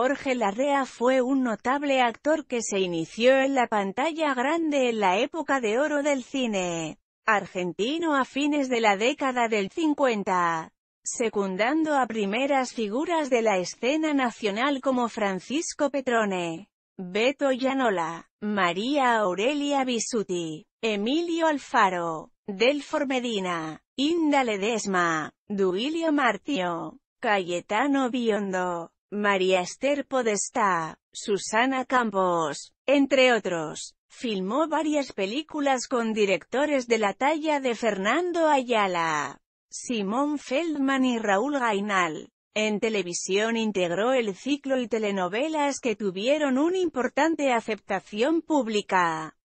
Jorge Larrea fue un notable actor que se inició en la pantalla grande en la época de oro del cine. Argentino a fines de la década del 50, secundando a primeras figuras de la escena nacional como Francisco Petrone, Beto Llanola, María Aurelia Bisuti, Emilio Alfaro, Delfor Medina, Inda Ledesma, Duilio Martio, Cayetano Biondo, María Esther Podestá, Susana Campos, entre otros. Filmó varias películas con directores de la talla de Fernando Ayala, Simón Feldman y Raúl Gainal. En televisión integró el ciclo y telenovelas que tuvieron una importante aceptación pública.